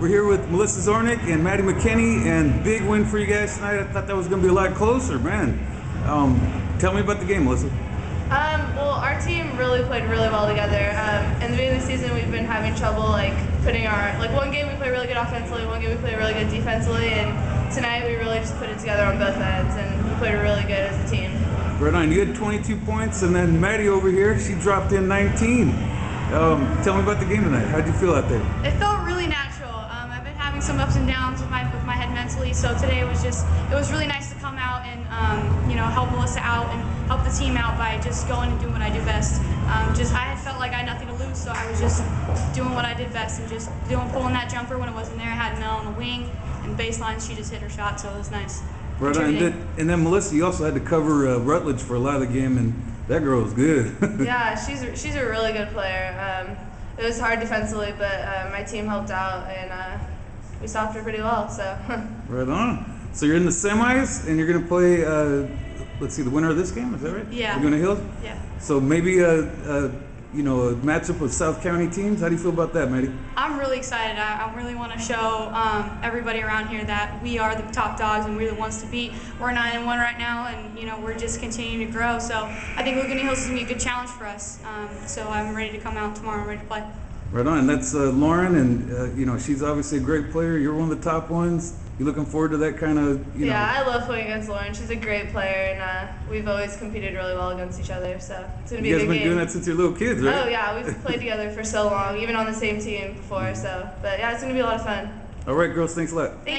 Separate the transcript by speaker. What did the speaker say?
Speaker 1: We're here with Melissa Zornig and Maddie McKenney, and big win for you guys tonight. I thought that was going to be a lot closer, man. Um, tell me about the game, Melissa.
Speaker 2: Um, well, our team really played really well together. Um, in the beginning of the season, we've been having trouble like putting our like one game we played really good offensively, one game we played really good defensively, and tonight we really just put it together on both ends, and we played really good as a team.
Speaker 1: Right on. You had 22 points, and then Maddie over here, she dropped in 19. Um, tell me about the game tonight. How'd you feel out there?
Speaker 3: It felt really natural. Um, I've been having some ups and downs with my with my head mentally, so today was just it was really nice to come out and um, you know help Melissa out and help the team out by just going and doing what I do best. Um, just I had felt like I had nothing to lose, so I was just doing what I did best and just doing pulling that jumper when it wasn't there. I had Mel on the wing and baseline. She just hit her shot, so it was nice.
Speaker 1: Right on. And then, and then Melissa, you also had to cover uh, Rutledge for a lot of the game, and that girl was good.
Speaker 2: yeah, she's she's a really good player. Um, it was hard defensively, but uh, my team helped out, and uh, we stopped her pretty well. So.
Speaker 1: right on. So you're in the semis, and you're going to play. Uh, let's see, the winner of this game is that right?
Speaker 3: Yeah.
Speaker 1: To Hills.
Speaker 3: Yeah.
Speaker 1: So maybe a, a you know a matchup with South County teams. How do you feel about that, Maddie?
Speaker 3: I'm really excited. I, I really want to show um, everybody around here that we are the top dogs and we're the ones to beat. We're nine and one right now, and you know we're just continuing to grow. So I think Laguna Hills is gonna be a good challenge for us. Um, so I'm ready to come out tomorrow. I'm ready to play.
Speaker 1: Right on. And that's uh, Lauren, and uh, you know she's obviously a great player. You're one of the top ones. You looking forward to that kind of you know?
Speaker 2: Yeah, I love playing against Lauren. She's a great player, and uh, we've always competed really well against each other. So it's gonna be
Speaker 1: You
Speaker 2: a
Speaker 1: guys
Speaker 2: good
Speaker 1: been
Speaker 2: game.
Speaker 1: doing that since you're little kids, right?
Speaker 2: Oh yeah, we've played together for so long, even on the same team before. So, but yeah, it's gonna be a lot of fun.
Speaker 1: All right, girls. Thanks a lot.
Speaker 2: Thank